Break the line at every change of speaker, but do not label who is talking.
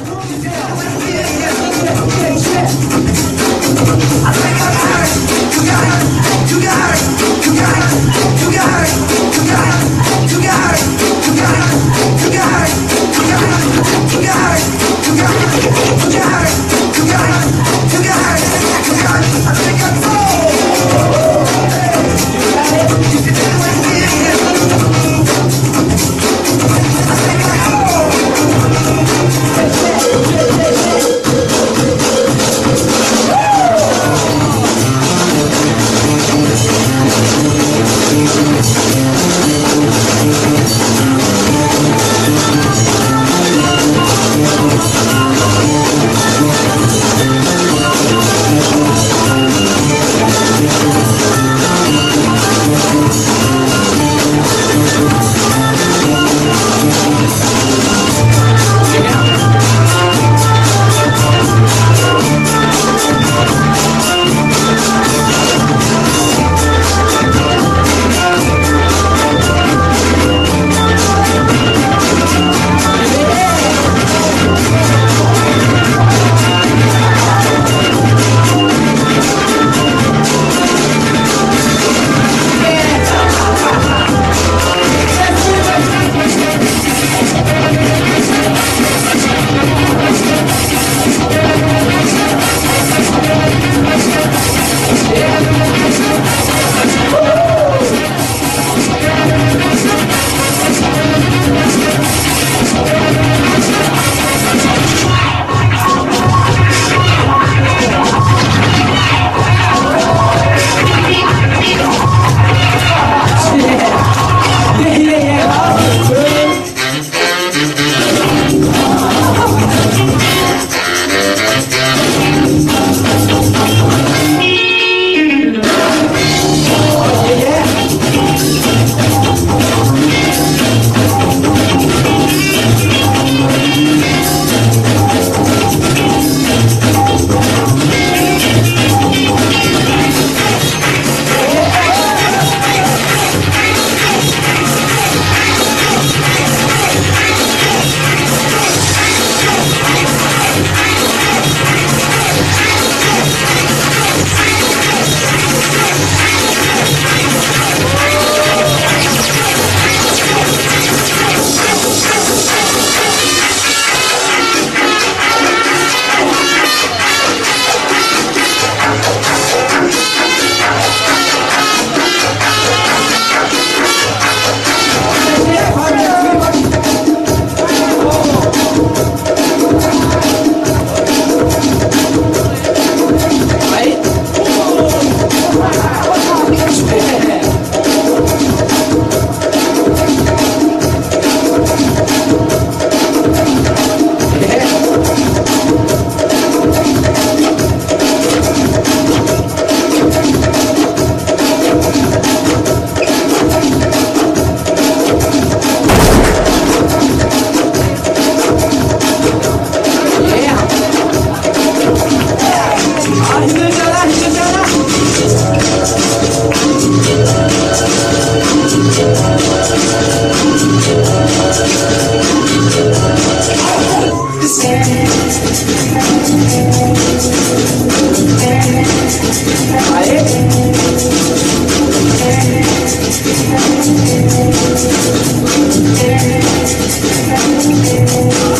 Ну,
Espera.
Thank
you.